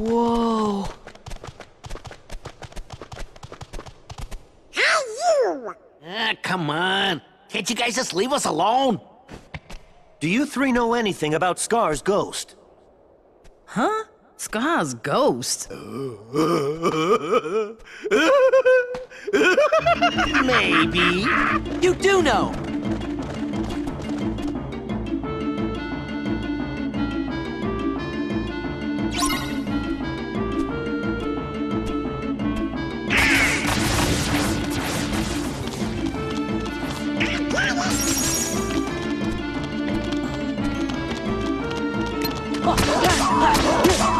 Whoa. Ah, come on. Can't you guys just leave us alone? Do you three know anything about Scar's ghost? Huh? Scar's ghost. Maybe. You do know! It's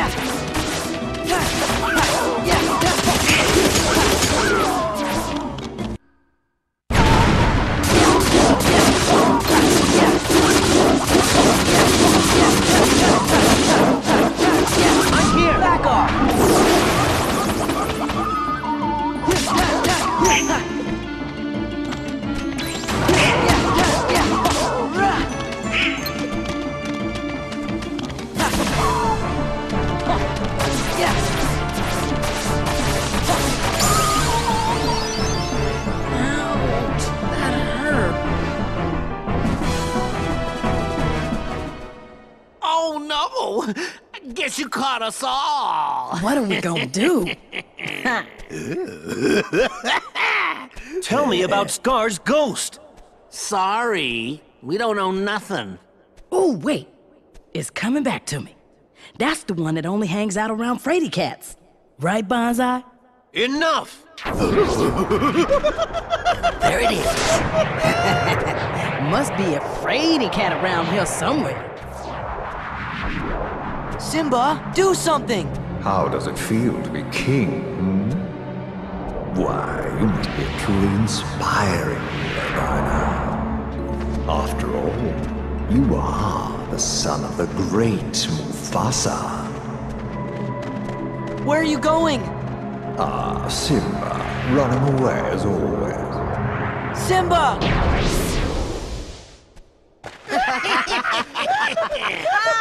I'm you caught us all. What are we gonna do? Tell me about Scar's ghost! Sorry, we don't know nothing. Oh, wait. It's coming back to me. That's the one that only hangs out around Frady cats. Right, Banzai? Enough! There it is. Must be a fraidy cat around here somewhere. Simba, do something! How does it feel to be king? Hmm? Why, you must be truly inspiring leader by now. After all, you are the son of the great Mufasa. Where are you going? Ah, Simba, running away as always. Simba!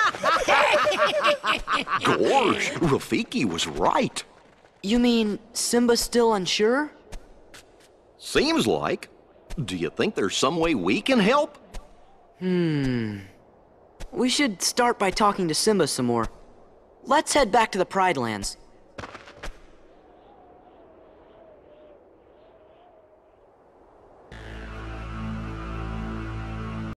Gosh, Rafiki was right. You mean Simba's still unsure? Seems like. Do you think there's some way we can help? Hmm. We should start by talking to Simba some more. Let's head back to the Pride Lands.